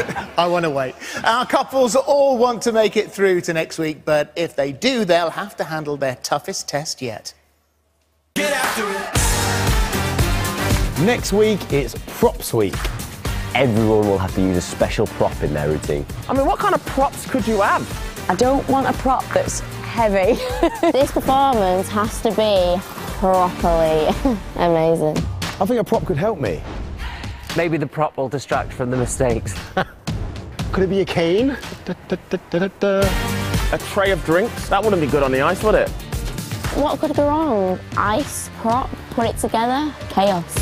I want to wait. Our couples all want to make it through to next week, but if they do, they'll have to handle their toughest test yet. Get after it. Next week, it's Props Week. Everyone will have to use a special prop in their routine. I mean, what kind of props could you have? I don't want a prop that's heavy. this performance has to be properly amazing. I think a prop could help me. Maybe the prop will distract from the mistakes. Could it be a cane? A tray of drinks? That wouldn't be good on the ice, would it? What could go wrong? Ice, prop, put it together, chaos.